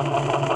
Ha ha ha ha!